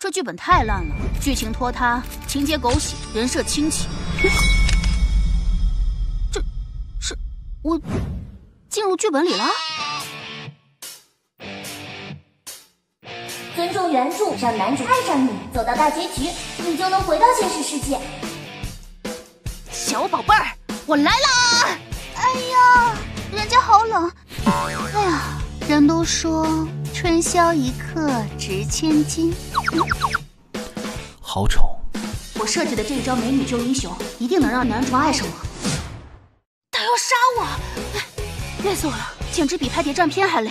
这剧本太烂了，剧情拖沓，情节狗血，人设清奇。这，是我进入剧本里了。尊重原著，让男主爱上你，走到大结局，你就能回到现实世界。小宝贝儿，我来啦！哎呀，人家好冷。人都说春宵一刻值千金。好丑。我设计的这一招美女救英雄，一定能让男主爱上我。他要杀我，累死我了，简直比拍谍战片还累。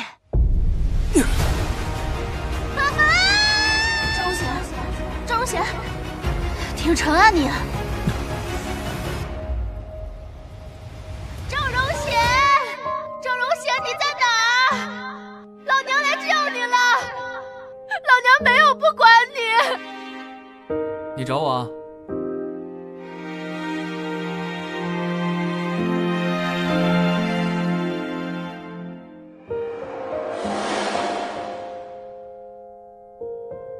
贤，挺沉啊你！老娘没有不管你。你找我啊？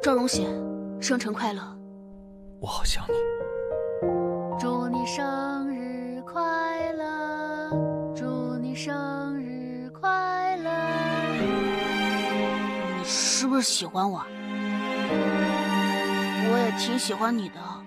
赵荣贤。生辰快乐，我好想你。祝你生是喜欢我？我也挺喜欢你的。